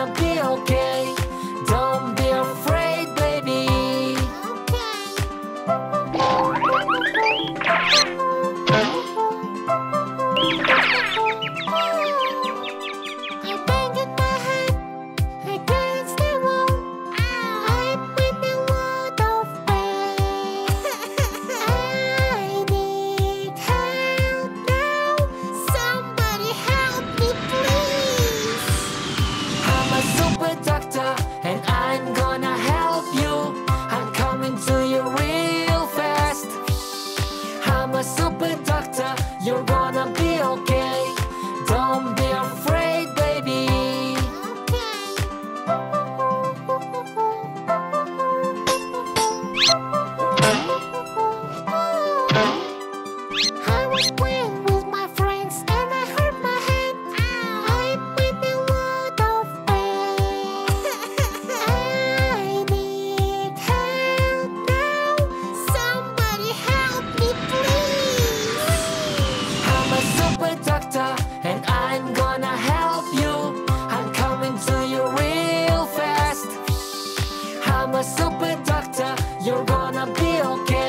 gonna be okay. gonna myself a doctor. You're gonna be okay.